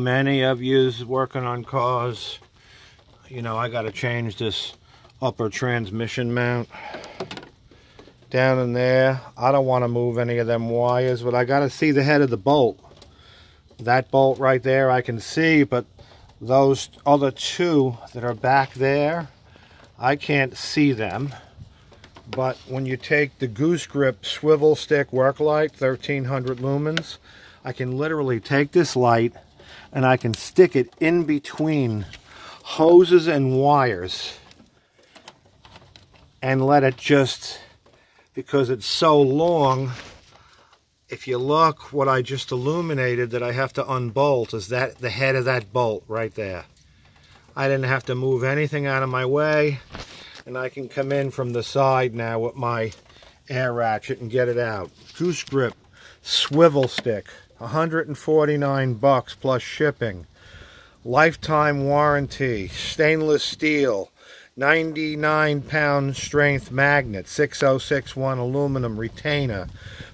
Many of yous working on cars, you know, I got to change this upper transmission mount down in there. I don't want to move any of them wires, but I got to see the head of the bolt. That bolt right there I can see, but those other two that are back there, I can't see them. But when you take the Goose Grip swivel stick work light, 1300 lumens, I can literally take this light and I can stick it in between hoses and wires and let it just, because it's so long, if you look, what I just illuminated that I have to unbolt is that the head of that bolt right there. I didn't have to move anything out of my way and I can come in from the side now with my air ratchet and get it out. Goose grip, swivel stick, 149 bucks plus shipping. Lifetime warranty, stainless steel, 99 pound strength magnet, 6061 aluminum retainer,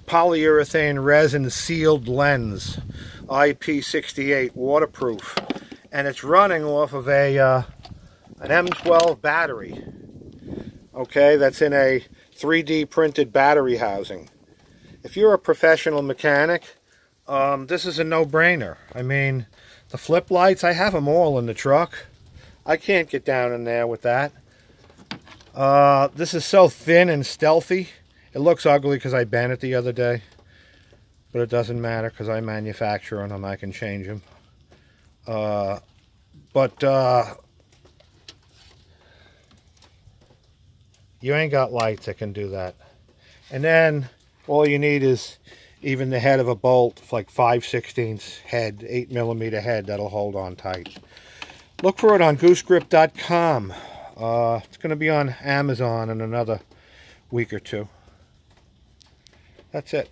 polyurethane resin sealed lens, IP68 waterproof, and it's running off of a uh, an M12 battery. Okay, that's in a 3D printed battery housing. If you're a professional mechanic, um, this is a no-brainer. I mean, the flip lights, I have them all in the truck. I can't get down in there with that. Uh, this is so thin and stealthy. It looks ugly because I bent it the other day. But it doesn't matter because I manufacture them. I can change them. Uh, but uh, you ain't got lights that can do that. And then all you need is even the head of a bolt, like 5 16 head, 8 millimeter head, that'll hold on tight. Look for it on goosegrip.com. Uh, it's going to be on Amazon in another week or two. That's it.